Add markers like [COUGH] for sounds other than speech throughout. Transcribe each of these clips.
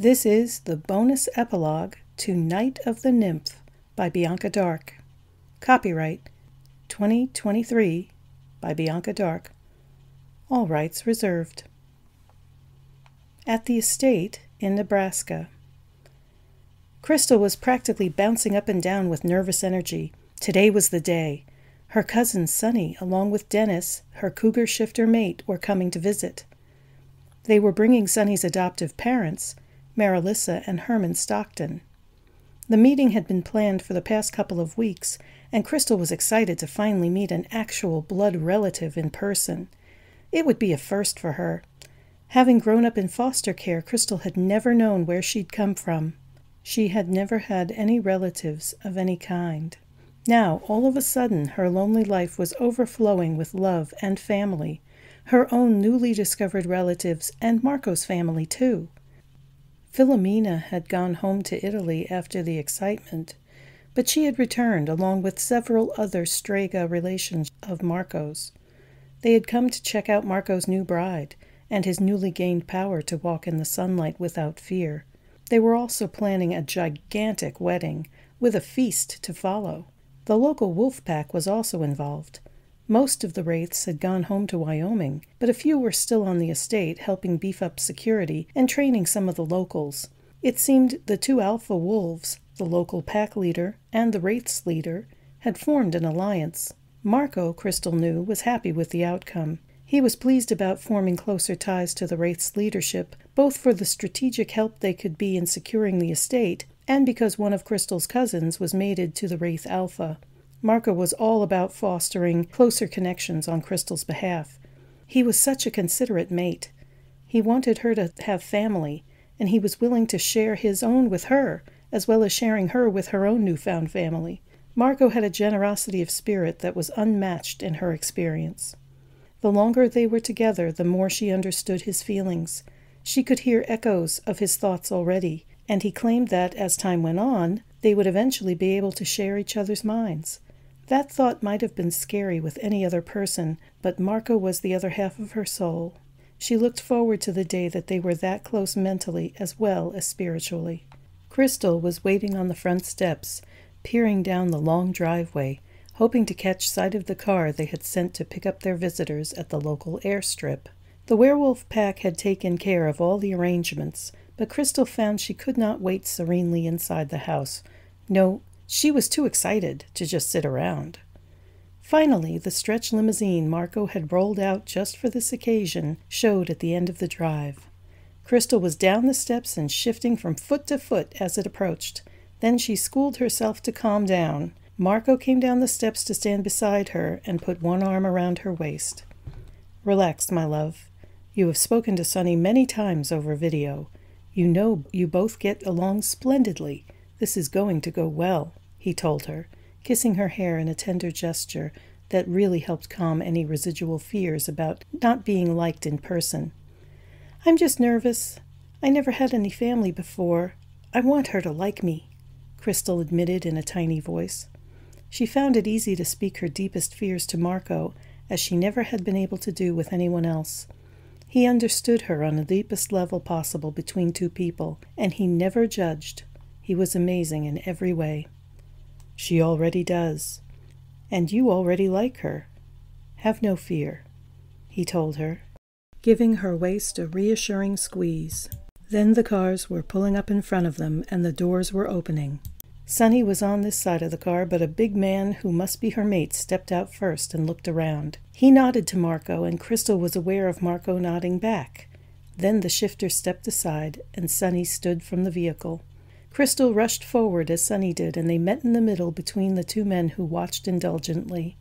This is the bonus epilogue to Night of the Nymph by Bianca D'Arc. Copyright 2023 by Bianca D'Arc. All rights reserved. At the estate in Nebraska. Crystal was practically bouncing up and down with nervous energy. Today was the day. Her cousin Sonny, along with Dennis, her cougar shifter mate, were coming to visit. They were bringing Sonny's adoptive parents, Marilissa and Herman Stockton. The meeting had been planned for the past couple of weeks, and Crystal was excited to finally meet an actual blood relative in person. It would be a first for her. Having grown up in foster care, Crystal had never known where she'd come from. She had never had any relatives of any kind. Now, all of a sudden, her lonely life was overflowing with love and family, her own newly discovered relatives, and Marco's family, too. Philomena had gone home to Italy after the excitement, but she had returned along with several other Strega relations of Marco's. They had come to check out Marco's new bride and his newly gained power to walk in the sunlight without fear. They were also planning a gigantic wedding with a feast to follow. The local wolf pack was also involved. Most of the wraiths had gone home to Wyoming, but a few were still on the estate helping beef up security and training some of the locals. It seemed the two alpha wolves, the local pack leader and the wraith's leader, had formed an alliance. Marco, Crystal knew, was happy with the outcome. He was pleased about forming closer ties to the Wraith's leadership, both for the strategic help they could be in securing the estate and because one of Crystal's cousins was mated to the Wraith Alpha. Marco was all about fostering closer connections on Crystal's behalf. He was such a considerate mate. He wanted her to have family, and he was willing to share his own with her, as well as sharing her with her own newfound family. Marco had a generosity of spirit that was unmatched in her experience. The longer they were together, the more she understood his feelings. She could hear echoes of his thoughts already, and he claimed that, as time went on, they would eventually be able to share each other's minds. That thought might have been scary with any other person, but Marco was the other half of her soul. She looked forward to the day that they were that close mentally as well as spiritually. Crystal was waiting on the front steps, peering down the long driveway, hoping to catch sight of the car they had sent to pick up their visitors at the local airstrip. The werewolf pack had taken care of all the arrangements, but Crystal found she could not wait serenely inside the house. No, she was too excited to just sit around. Finally, the stretch limousine Marco had rolled out just for this occasion showed at the end of the drive. Crystal was down the steps and shifting from foot to foot as it approached. Then she schooled herself to calm down. Marco came down the steps to stand beside her and put one arm around her waist. Relax, my love. You have spoken to Sonny many times over video. You know you both get along splendidly. This is going to go well, he told her, kissing her hair in a tender gesture that really helped calm any residual fears about not being liked in person. I'm just nervous. I never had any family before. I want her to like me, Crystal admitted in a tiny voice. She found it easy to speak her deepest fears to Marco, as she never had been able to do with anyone else. He understood her on the deepest level possible between two people, and he never judged. He was amazing in every way. She already does. And you already like her. Have no fear, he told her, giving her waist a reassuring squeeze. Then the cars were pulling up in front of them, and the doors were opening. Sonny was on this side of the car, but a big man who must be her mate stepped out first and looked around. He nodded to Marco, and Crystal was aware of Marco nodding back. Then the shifter stepped aside, and Sonny stood from the vehicle. Crystal rushed forward as Sonny did, and they met in the middle between the two men who watched indulgently.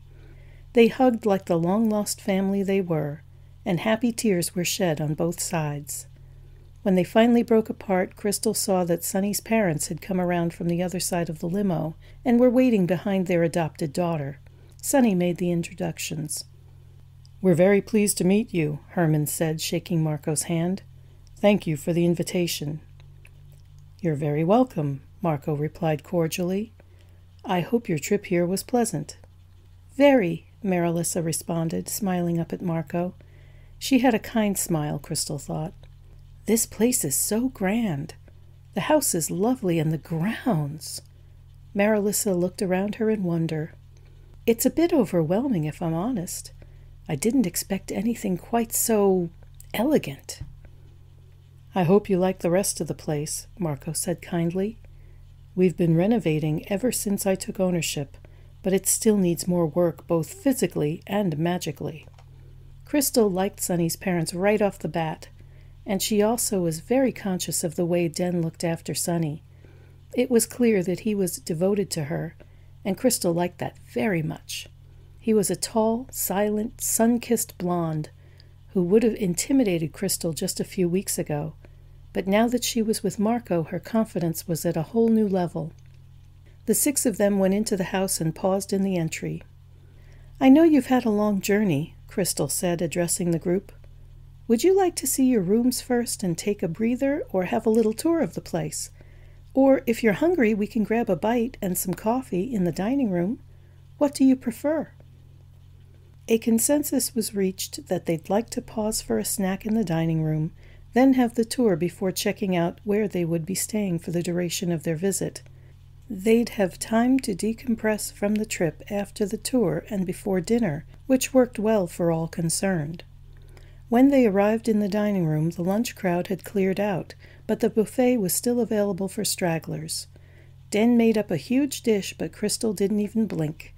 They hugged like the long lost family they were, and happy tears were shed on both sides. When they finally broke apart, Crystal saw that Sonny's parents had come around from the other side of the limo and were waiting behind their adopted daughter. Sonny made the introductions. We're very pleased to meet you, Herman said, shaking Marco's hand. Thank you for the invitation. You're very welcome, Marco replied cordially. I hope your trip here was pleasant. Very, Marilissa responded, smiling up at Marco. She had a kind smile, Crystal thought. This place is so grand. The house is lovely, and the grounds. Marilissa looked around her in wonder. It's a bit overwhelming, if I'm honest. I didn't expect anything quite so elegant. I hope you like the rest of the place, Marco said kindly. We've been renovating ever since I took ownership, but it still needs more work both physically and magically. Crystal liked Sonny's parents right off the bat, and she also was very conscious of the way Den looked after Sonny. It was clear that he was devoted to her, and Crystal liked that very much. He was a tall, silent, sun kissed blonde who would have intimidated Crystal just a few weeks ago, but now that she was with Marco, her confidence was at a whole new level. The six of them went into the house and paused in the entry. I know you've had a long journey, Crystal said, addressing the group. Would you like to see your rooms first and take a breather, or have a little tour of the place? Or, if you're hungry, we can grab a bite and some coffee in the dining room. What do you prefer? A consensus was reached that they'd like to pause for a snack in the dining room, then have the tour before checking out where they would be staying for the duration of their visit. They'd have time to decompress from the trip after the tour and before dinner, which worked well for all concerned. When they arrived in the dining room, the lunch crowd had cleared out, but the buffet was still available for stragglers. Den made up a huge dish, but Crystal didn't even blink.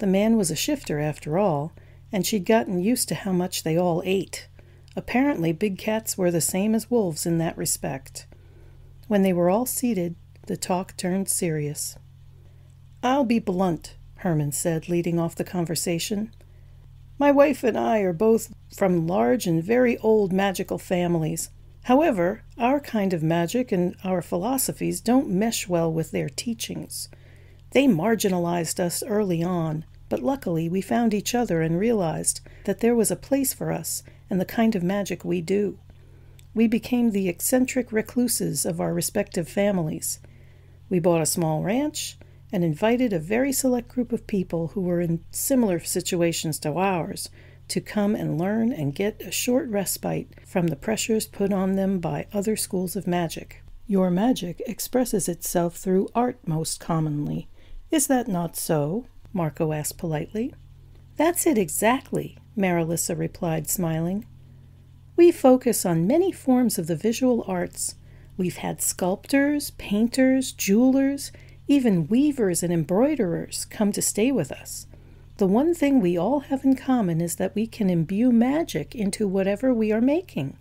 The man was a shifter, after all, and she'd gotten used to how much they all ate. Apparently, big cats were the same as wolves in that respect. When they were all seated, the talk turned serious. I'll be blunt, Herman said, leading off the conversation. My wife and I are both from large and very old magical families. However, our kind of magic and our philosophies don't mesh well with their teachings. They marginalized us early on, but luckily we found each other and realized that there was a place for us and the kind of magic we do. We became the eccentric recluses of our respective families. We bought a small ranch and invited a very select group of people who were in similar situations to ours to come and learn and get a short respite from the pressures put on them by other schools of magic. Your magic expresses itself through art most commonly. Is that not so? Marco asked politely. That's it exactly, Marilissa replied, smiling. We focus on many forms of the visual arts. We've had sculptors, painters, jewelers, even weavers and embroiderers come to stay with us. The one thing we all have in common is that we can imbue magic into whatever we are making.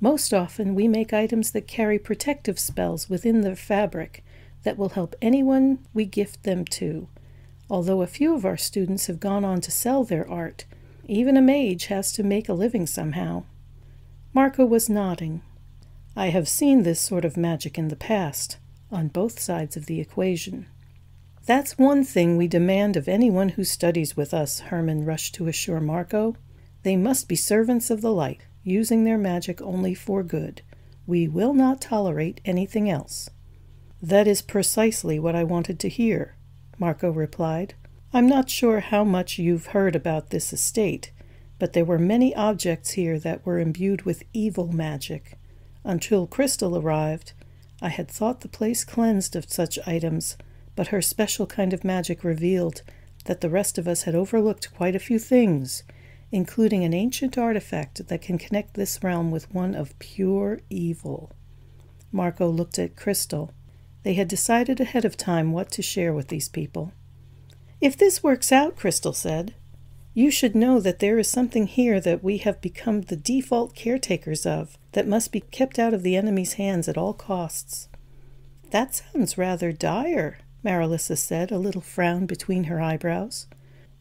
Most often, we make items that carry protective spells within their fabric that will help anyone we gift them to although a few of our students have gone on to sell their art. Even a mage has to make a living somehow. Marco was nodding. I have seen this sort of magic in the past, on both sides of the equation. That's one thing we demand of anyone who studies with us, Herman rushed to assure Marco. They must be servants of the light, using their magic only for good. We will not tolerate anything else. That is precisely what I wanted to hear, Marco replied. I'm not sure how much you've heard about this estate, but there were many objects here that were imbued with evil magic. Until Crystal arrived, I had thought the place cleansed of such items, but her special kind of magic revealed that the rest of us had overlooked quite a few things, including an ancient artifact that can connect this realm with one of pure evil. Marco looked at Crystal. They had decided ahead of time what to share with these people. If this works out, Crystal said, you should know that there is something here that we have become the default caretakers of, that must be kept out of the enemy's hands at all costs. That sounds rather dire, Marilissa said, a little frown between her eyebrows.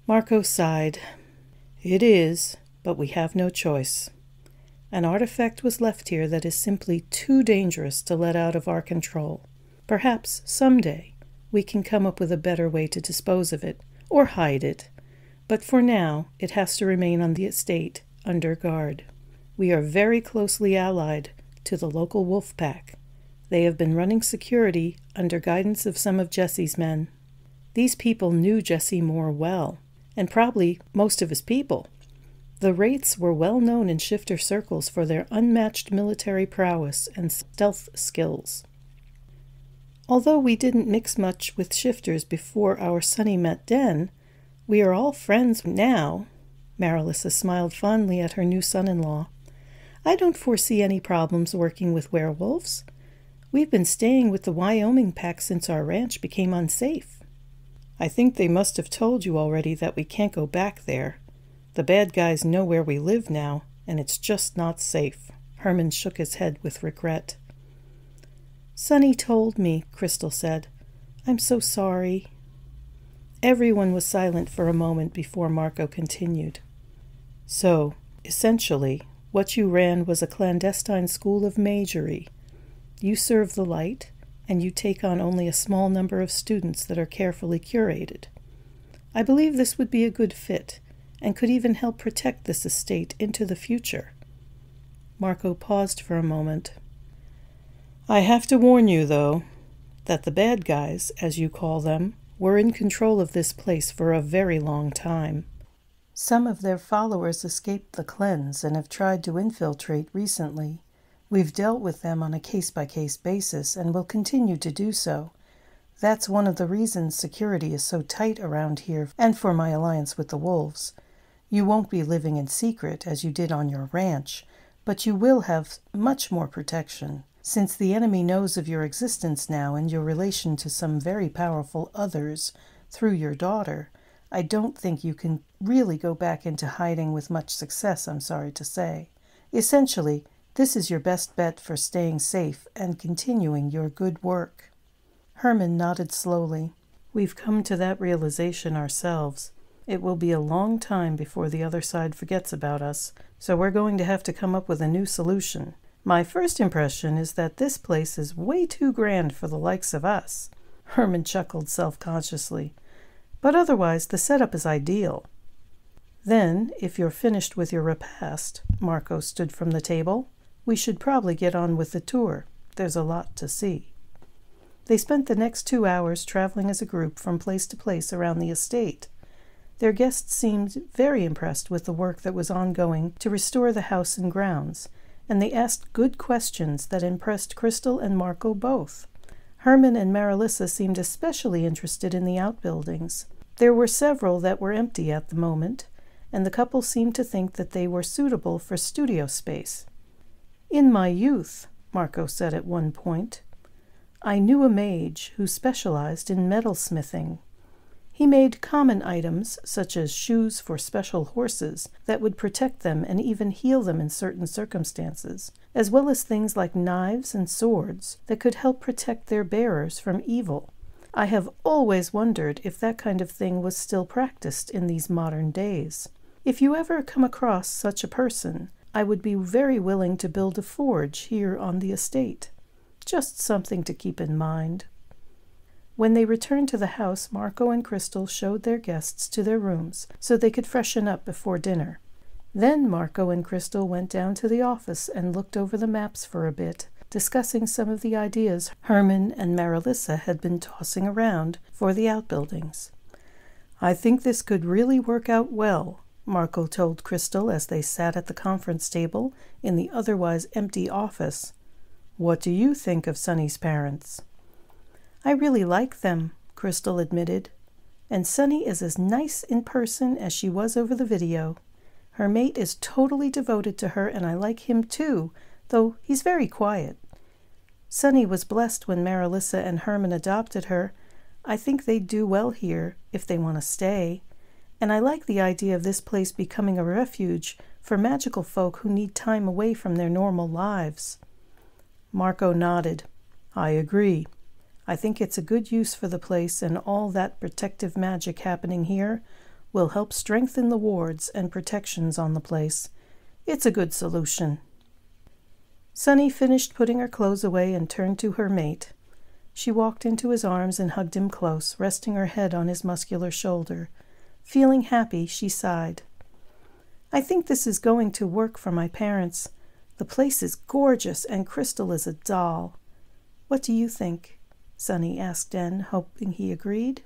Marco sighed. It is, but we have no choice. An artifact was left here that is simply too dangerous to let out of our control. Perhaps someday we can come up with a better way to dispose of it or hide it, but for now it has to remain on the estate under guard. We are very closely allied to the local wolf pack. They have been running security under guidance of some of Jesse's men. These people knew Jesse Moore well, and probably most of his people. The Wraiths were well known in shifter circles for their unmatched military prowess and stealth skills. Although we didn't mix much with shifters before our Sonny met Den, we are all friends now. Marilissa smiled fondly at her new son in law. I don't foresee any problems working with werewolves. We've been staying with the Wyoming pack since our ranch became unsafe. I think they must have told you already that we can't go back there. The bad guys know where we live now, and it's just not safe. Herman shook his head with regret. Sonny told me, Crystal said. I'm so sorry. Everyone was silent for a moment before Marco continued. So, essentially, what you ran was a clandestine school of magery. You serve the light, and you take on only a small number of students that are carefully curated. I believe this would be a good fit, and could even help protect this estate into the future. Marco paused for a moment. I have to warn you, though, that the bad guys, as you call them, were in control of this place for a very long time. Some of their followers escaped the cleanse and have tried to infiltrate recently. We've dealt with them on a case by case basis and will continue to do so. That's one of the reasons security is so tight around here and for my alliance with the wolves. You won't be living in secret as you did on your ranch, but you will have much more protection. Since the enemy knows of your existence now and your relation to some very powerful others through your daughter, I don't think you can really go back into hiding with much success, I'm sorry to say. Essentially, this is your best bet for staying safe and continuing your good work. Herman nodded slowly. We've come to that realization ourselves. It will be a long time before the other side forgets about us, so we're going to have to come up with a new solution. My first impression is that this place is way too grand for the likes of us. Herman chuckled self consciously. But otherwise, the setup is ideal. Then, if you're finished with your repast, Marco stood from the table, we should probably get on with the tour. There's a lot to see. They spent the next two hours traveling as a group from place to place around the estate. Their guests seemed very impressed with the work that was ongoing to restore the house and grounds, and they asked good questions that impressed Crystal and Marco both. Herman and Marilissa seemed especially interested in the outbuildings. There were several that were empty at the moment, and the couple seemed to think that they were suitable for studio space. In my youth, Marco said at one point, I knew a mage who specialized in metalsmithing. He made common items, such as shoes for special horses, that would protect them and even heal them in certain circumstances, as well as things like knives and swords that could help protect their bearers from evil. I have always wondered if that kind of thing was still practiced in these modern days. If you ever come across such a person, I would be very willing to build a forge here on the estate. Just something to keep in mind. When they returned to the house, Marco and Crystal showed their guests to their rooms so they could freshen up before dinner. Then Marco and Crystal went down to the office and looked over the maps for a bit, discussing some of the ideas Herman and Marilissa had been tossing around for the outbuildings. I think this could really work out well, Marco told Crystal as they sat at the conference table in the otherwise empty office. What do you think of Sonny's parents? I really like them, Crystal admitted. And Sonny is as nice in person as she was over the video. Her mate is totally devoted to her, and I like him too, though he's very quiet. Sonny was blessed when Marilissa and Herman adopted her. I think they'd do well here if they want to stay. And I like the idea of this place becoming a refuge for magical folk who need time away from their normal lives. Marco nodded. I agree. I think it's a good use for the place, and all that protective magic happening here will help strengthen the wards and protections on the place. It's a good solution. Sonny finished putting her clothes away and turned to her mate. She walked into his arms and hugged him close, resting her head on his muscular shoulder. Feeling happy, she sighed. I think this is going to work for my parents. The place is gorgeous, and Crystal is a doll. What do you think? Sonny asked Den, hoping he agreed.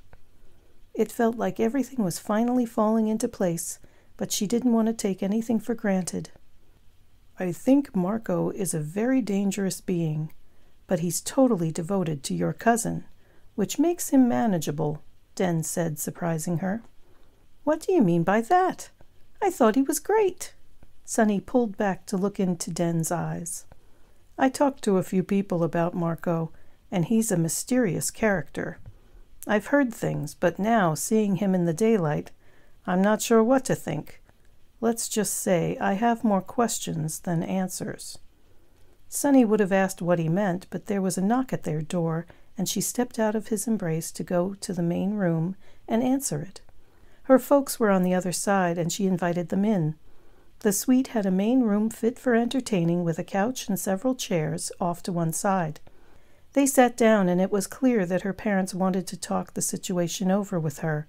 It felt like everything was finally falling into place, but she didn't want to take anything for granted. I think Marco is a very dangerous being. but he's totally devoted to your cousin, which makes him manageable, Den said, surprising her. What do you mean by that? I thought he was great. Sonny pulled back to look into Den's eyes. I talked to a few people about Marco, and he's a mysterious character. I've heard things, but now, seeing him in the daylight, I'm not sure what to think. Let's just say I have more questions than answers. Sonny would have asked what he meant, but there was a knock at their door, and she stepped out of his embrace to go to the main room and answer it. Her folks were on the other side, and she invited them in. The suite had a main room fit for entertaining with a couch and several chairs off to one side. They sat down, and it was clear that her parents wanted to talk the situation over with her.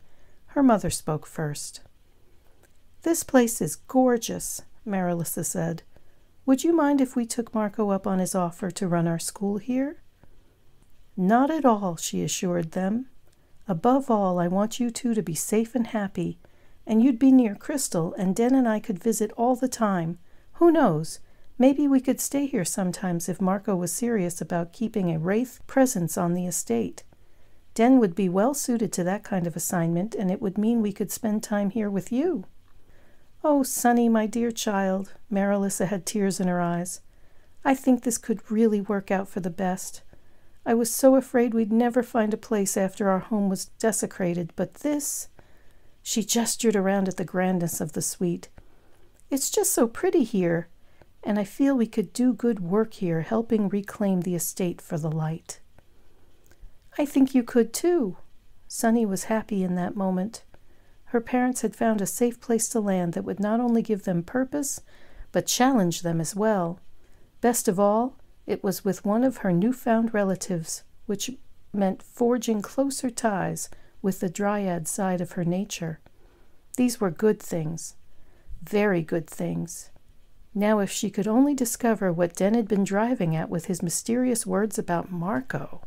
Her mother spoke first. This place is gorgeous, Marilisa said. Would you mind if we took Marco up on his offer to run our school here? Not at all, she assured them. Above all, I want you two to be safe and happy, and you'd be near Crystal, and Den and I could visit all the time. Who knows? Maybe we could stay here sometimes if Marco was serious about keeping a wraith presence on the estate. Den would be well suited to that kind of assignment, and it would mean we could spend time here with you. Oh, Sonny, my dear child, Marilisa had tears in her eyes. I think this could really work out for the best. I was so afraid we'd never find a place after our home was desecrated, but this. She gestured around at the grandness of the suite. It's just so pretty here, and I feel we could do good work here helping reclaim the estate for the light. I think you could too. Sonny was happy in that moment. Her parents had found a safe place to land that would not only give them purpose, but challenge them as well. Best of all, it was with one of her newfound relatives, which meant forging closer ties with the dryad side of her nature. These were good things, very good things. Now, if she could only discover what Den had been driving at with his mysterious words about Marco.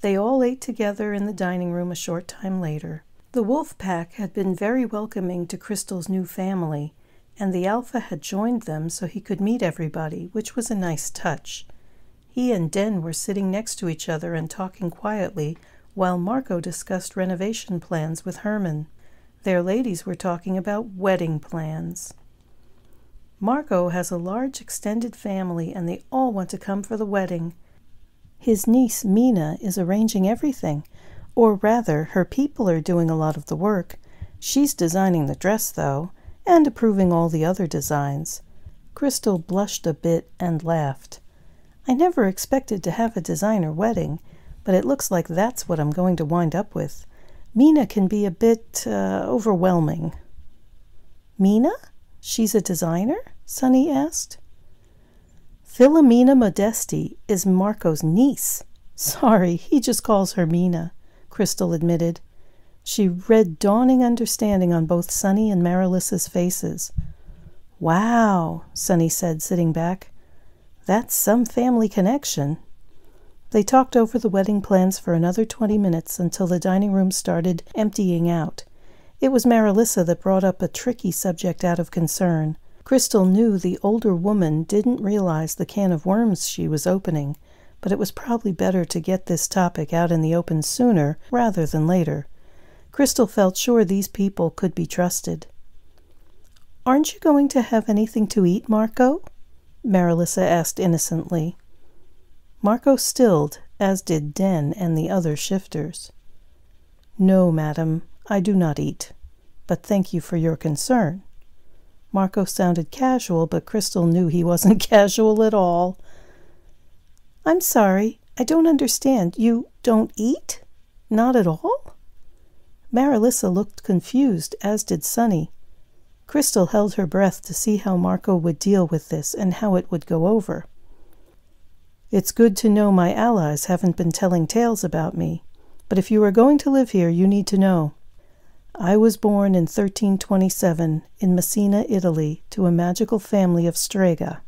They all ate together in the dining room a short time later. The wolf pack had been very welcoming to Crystal's new family, and the alpha had joined them so he could meet everybody, which was a nice touch. He and Den were sitting next to each other and talking quietly while Marco discussed renovation plans with Herman. Their ladies were talking about wedding plans. Marco has a large extended family and they all want to come for the wedding. His niece Mina is arranging everything or rather, her people are doing a lot of the work. She's designing the dress, though, and approving all the other designs. Crystal blushed a bit and laughed. I never expected to have a designer wedding, but it looks like that's what I'm going to wind up with. Mina can be a bit uh, overwhelming. Mina? She's a designer? Sonny asked. Philomena Modesti is Marco's niece. Sorry, he just calls her Mina. Crystal admitted. She read dawning understanding on both Sonny and Marilisa's faces. Wow, Sonny said, sitting back. That's some family connection. They talked over the wedding plans for another twenty minutes until the dining room started emptying out. It was Marilisa that brought up a tricky subject out of concern. Crystal knew the older woman didn't realize the can of worms she was opening but it was probably better to get this topic out in the open sooner rather than later. Crystal felt sure these people could be trusted. Aren't you going to have anything to eat, Marco? Marilisa asked innocently. Marco stilled, as did Den and the other shifters. No, madam, I do not eat, but thank you for your concern. Marco sounded casual, but Crystal knew he wasn't [LAUGHS] casual at all. I'm sorry, I don't understand. You don't eat? Not at all? Marilisa looked confused, as did Sonny. Crystal held her breath to see how Marco would deal with this and how it would go over. It's good to know my allies haven't been telling tales about me, but if you are going to live here, you need to know. I was born in 1327 in Messina, Italy, to a magical family of Strega.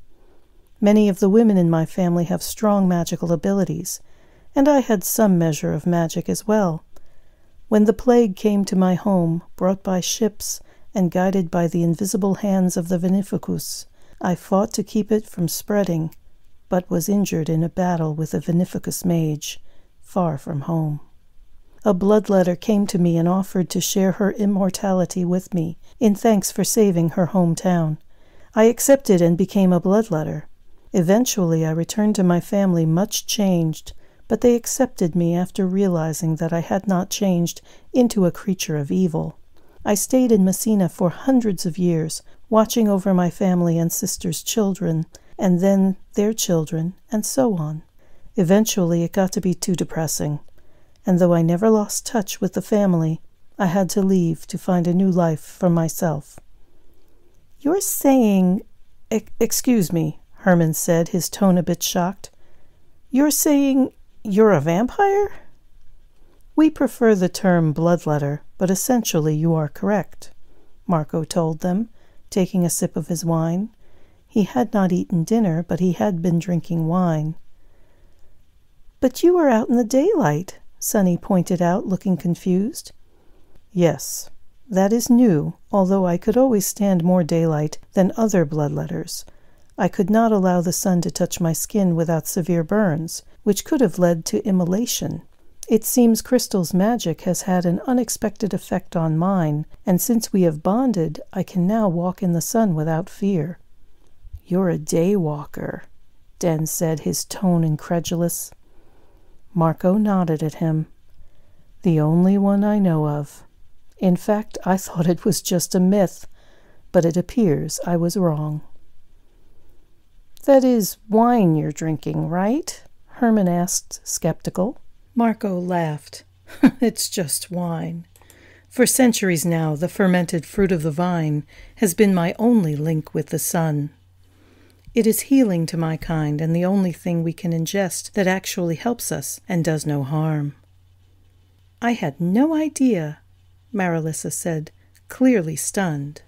Many of the women in my family have strong magical abilities, and I had some measure of magic as well. When the plague came to my home, brought by ships and guided by the invisible hands of the Veneficus, I fought to keep it from spreading, but was injured in a battle with a Veneficus mage, far from home. A bloodletter came to me and offered to share her immortality with me in thanks for saving her hometown. I accepted and became a bloodletter. Eventually, I returned to my family much changed, but they accepted me after realizing that I had not changed into a creature of evil. I stayed in Messina for hundreds of years, watching over my family and sister's children, and then their children, and so on. Eventually, it got to be too depressing, and though I never lost touch with the family, I had to leave to find a new life for myself. You're saying. Excuse me, Herman said, his tone a bit shocked. You're saying you're a vampire? We prefer the term bloodletter, but essentially you are correct, Marco told them, taking a sip of his wine. He had not eaten dinner, but he had been drinking wine. But you were out in the daylight, Sonny pointed out, looking confused. Yes, that is new, although I could always stand more daylight than other bloodletters. I could not allow the sun to touch my skin without severe burns, which could have led to immolation. It seems Crystal's magic has had an unexpected effect on mine, and since we have bonded, I can now walk in the sun without fear. You're a day walker, Den said, his tone incredulous. Marco nodded at him. The only one I know of. In fact, I [LAUGHS] thought it was just a myth, but it appears I was wrong. That is wine you're drinking, right? Herman asked, skeptical. Marco laughed. [LAUGHS] it's just wine. For centuries now, the fermented fruit of the vine has been my only link with the sun. It is healing to my kind and the only thing we can ingest that actually helps us and does no harm. I had no idea, Marilissa said, clearly stunned.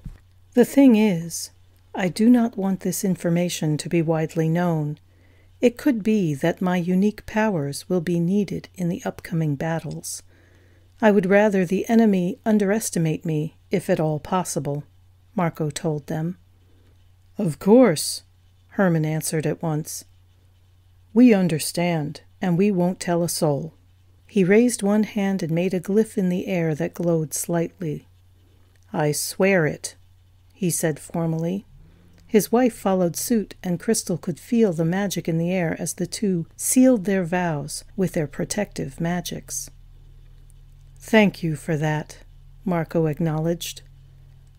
The thing is, I do not want this information to be widely known, it could be that my unique powers will be needed in the upcoming battles. I would rather the enemy underestimate me, if at all possible, Marco told them. Of course, Herman answered at once. We understand, and we won't tell a soul. He raised one hand and made a glyph in the air that glowed slightly. I swear it, he said formally. His wife followed suit, and Crystal could feel the magic in the air as the two sealed their vows with their protective magics. Thank you for that, Marco acknowledged.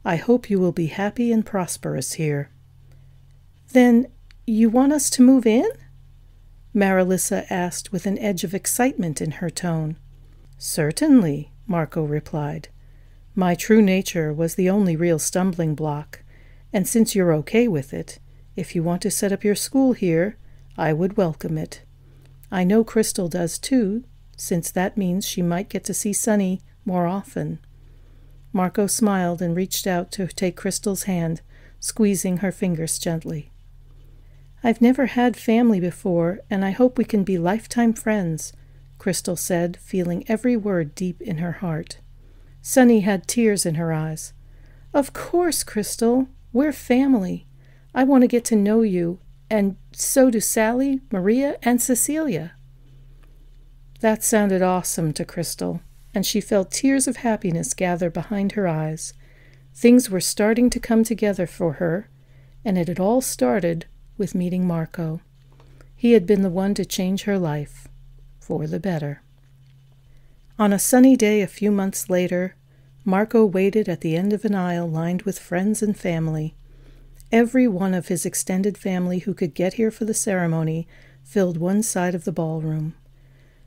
I hope you will be happy and prosperous here. Then you want us to move in? Marilissa asked with an edge of excitement in her tone. Certainly, Marco replied. My true nature was the only real stumbling block. And since you're okay with it, if you want to set up your school here, I would welcome it. I know Crystal does too, since that means she might get to see Sonny more often. Marco smiled and reached out to take Crystal's hand, squeezing her fingers gently. I've never had family before, and I hope we can be lifetime friends, Crystal said, feeling every word deep in her heart. Sonny had tears in her eyes. Of course, Crystal. We're family. I want to get to know you, and so do Sally, Maria, and Cecilia. That sounded awesome to Crystal, and she felt tears of happiness gather behind her eyes. Things were starting to come together for her, and it had all started with meeting Marco. He had been the one to change her life for the better. On a sunny day a few months later, Marco waited at the end of an aisle lined with friends and family. Every one of his extended family who could get here for the ceremony filled one side of the ballroom.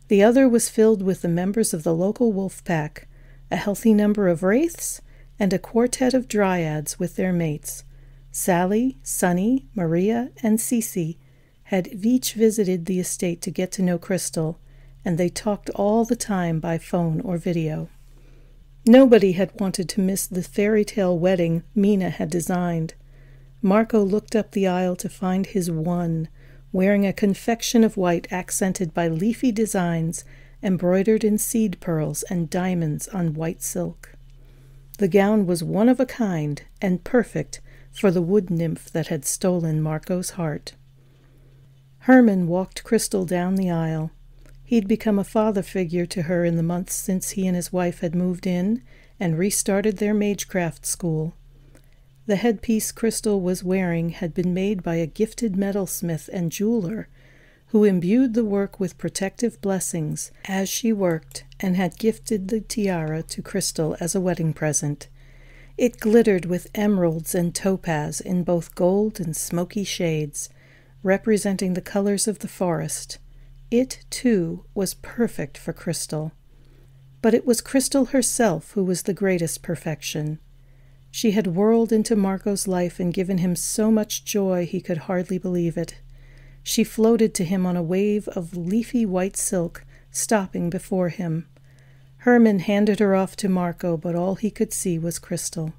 The other was filled with the members of the local wolf pack, a healthy number of wraiths, and a quartet of dryads with their mates. Sally, Sonny, Maria, and Cece had each visited the estate to get to know Crystal, and they talked all the time by phone or video. Nobody had wanted to miss the fairy tale wedding Mina had designed. Marco looked up the aisle to find his one, wearing a confection of white accented by leafy designs embroidered in seed pearls and diamonds on white silk. The gown was one of a kind and perfect for the wood nymph that had stolen Marco's heart. Herman walked Crystal down the aisle. He'd become a father figure to her in the months since he and his wife had moved in and restarted their magecraft school. The headpiece Crystal was wearing had been made by a gifted metalsmith and jeweler who imbued the work with protective blessings as she worked and had gifted the tiara to Crystal as a wedding present. It glittered with emeralds and topaz in both gold and smoky shades, representing the colors of the forest. It, too, was perfect for Crystal. But it was Crystal herself who was the greatest perfection. She had whirled into Marco's life and given him so much joy he could hardly believe it. She floated to him on a wave of leafy white silk, stopping before him. Herman handed her off to Marco, but all he could see was Crystal.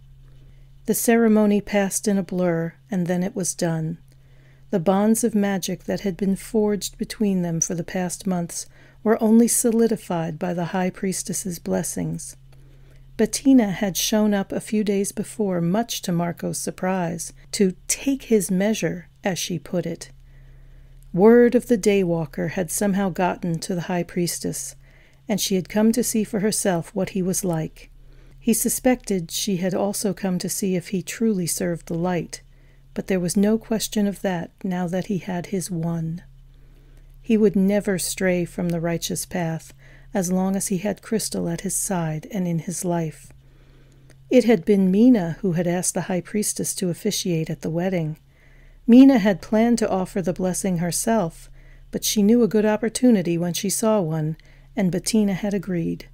The ceremony passed in a blur, and then it was done. The bonds of magic that had been forged between them for the past months were only solidified by the High Priestess's blessings. Bettina had shown up a few days before, much to Marco's surprise, to take his measure, as she put it. Word of the Daywalker had somehow gotten to the High Priestess, and she had come to see for herself what he was like. He suspected she had also come to see if he truly served the light, but there was no question of that now that he had his one. He would never stray from the righteous path, as long as he had Crystal at his side and in his life. It had been Mina who had asked the high priestess to officiate at the wedding. Mina had planned to offer the blessing herself, but she knew a good opportunity when she saw one, and Bettina had agreed.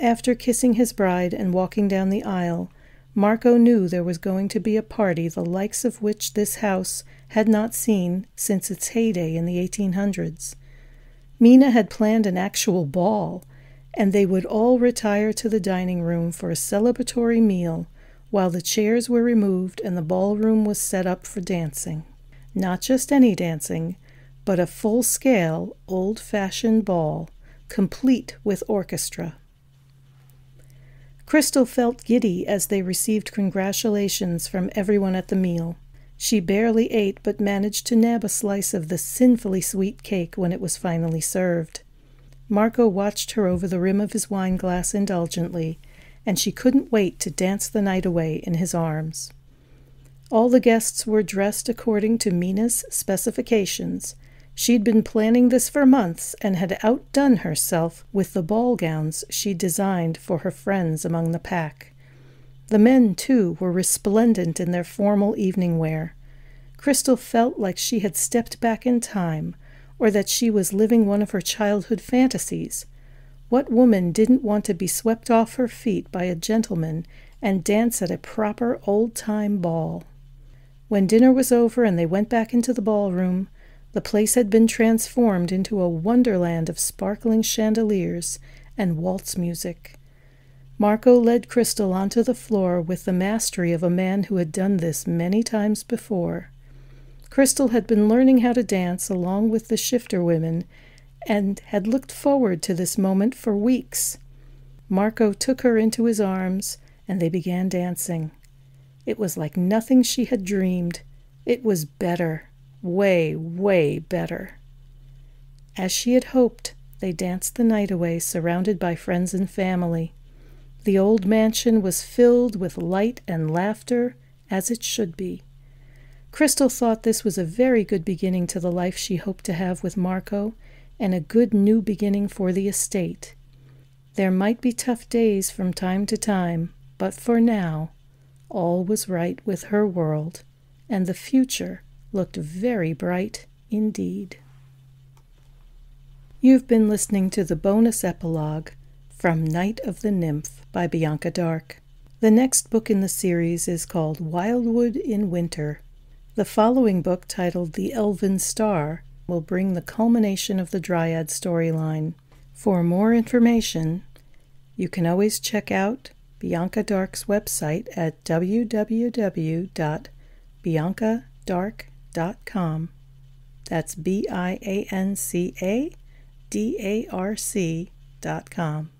After kissing his bride and walking down the aisle, Marco knew there was going to be a party the likes of which this house had not seen since its heyday in the 1800s. Mina had planned an actual ball, and they would all retire to the dining room for a celebratory meal while the chairs were removed and the ballroom was set up for dancing. Not just any dancing, but a full scale, old fashioned ball, complete with orchestra. Crystal felt giddy as they received congratulations from everyone at the meal. She barely ate, but managed to nab a slice of the sinfully sweet cake when it was finally served. Marco watched her over the rim of his wine glass indulgently, and she couldn't wait to dance the night away in his arms. All the guests were dressed according to Mina's specifications. She'd been planning this for months and had outdone herself with the ball gowns she designed for her friends among the pack. The men, too, were resplendent in their formal evening wear. Crystal felt like she had stepped back in time, or that she was living one of her childhood fantasies. What woman didn't want to be swept off her feet by a gentleman and dance at a proper old time ball? When dinner was over and they went back into the ballroom, the place had been transformed into a wonderland of sparkling chandeliers and waltz music. Marco led Crystal onto the floor with the mastery of a man who had done this many times before. Crystal had been learning how to dance along with the shifter women and had looked forward to this moment for weeks. Marco took her into his arms and they began dancing. It was like nothing she had dreamed. It was better, way, way better. As she had hoped, they danced the night away surrounded by friends and family. The old mansion was filled with light and laughter, as it should be. Crystal thought this was a very good beginning to the life she hoped to have with Marco, and a good new beginning for the estate. There might be tough days from time to time, but for now, all was right with her world, and the future looked very bright indeed. You've been listening to the bonus epilogue from Night of the Nymph by Bianca D'Arc. The next book in the series is called Wildwood in Winter. The following book, titled The Elven Star, will bring the culmination of the Dryad storyline. For more information, you can always check out Bianca D'Arc's website at www.biancadarc.com. Dot com that's B I A N C A D A R C dot com.